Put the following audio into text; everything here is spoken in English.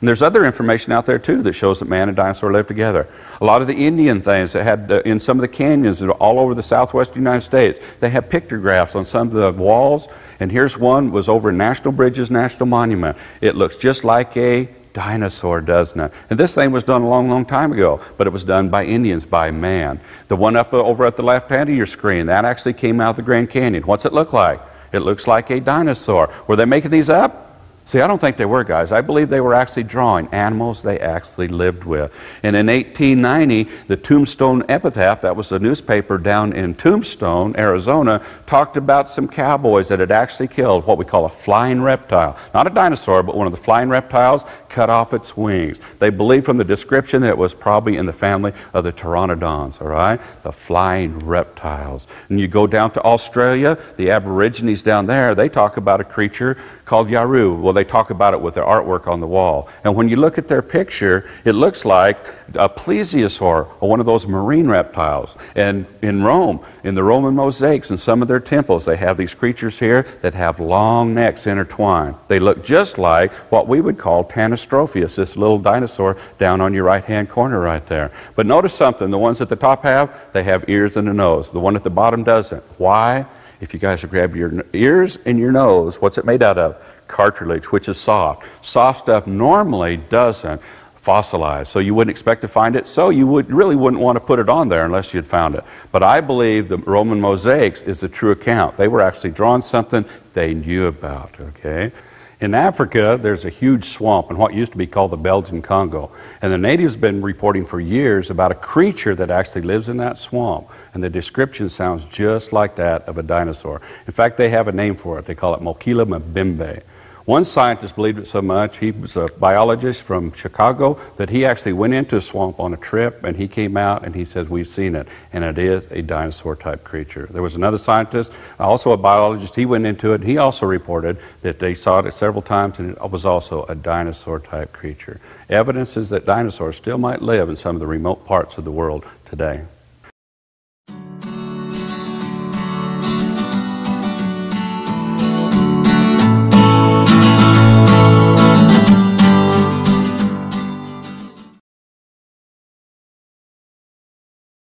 And there's other information out there too that shows that man and dinosaur lived together. A lot of the Indian things that had uh, in some of the canyons all over the southwest United States, they have pictographs on some of the walls. And here's one was over Natural Bridges National Monument. It looks just like a dinosaur, doesn't it? And this thing was done a long, long time ago, but it was done by Indians, by man. The one up over at the left hand of your screen, that actually came out of the Grand Canyon. What's it look like? It looks like a dinosaur. Were they making these up? See, I don't think they were, guys. I believe they were actually drawing animals they actually lived with. And in 1890, the Tombstone Epitaph, that was a newspaper down in Tombstone, Arizona, talked about some cowboys that had actually killed what we call a flying reptile. Not a dinosaur, but one of the flying reptiles cut off its wings. They believed from the description that it was probably in the family of the pteranodons, all right? The flying reptiles. And you go down to Australia, the Aborigines down there, they talk about a creature called Yaru. Well, they talk about it with their artwork on the wall. And when you look at their picture, it looks like a plesiosaur, or one of those marine reptiles. And in Rome, in the Roman mosaics and some of their temples, they have these creatures here that have long necks intertwined. They look just like what we would call Tanystropheus, this little dinosaur down on your right hand corner right there. But notice something the ones at the top have, they have ears and a nose. The one at the bottom doesn't. Why? If you guys grab your ears and your nose, what's it made out of? Cartilage, which is soft. Soft stuff normally doesn't fossilize, so you wouldn't expect to find it, so you would, really wouldn't want to put it on there unless you had found it. But I believe the Roman mosaics is a true account. They were actually drawing something they knew about, okay? In Africa, there's a huge swamp in what used to be called the Belgian Congo. And the natives have been reporting for years about a creature that actually lives in that swamp. And the description sounds just like that of a dinosaur. In fact, they have a name for it. They call it Mokele Mbembe. One scientist believed it so much, he was a biologist from Chicago, that he actually went into a swamp on a trip and he came out and he says, We've seen it. And it is a dinosaur type creature. There was another scientist, also a biologist, he went into it. He also reported that they saw it several times and it was also a dinosaur type creature. Evidence is that dinosaurs still might live in some of the remote parts of the world today.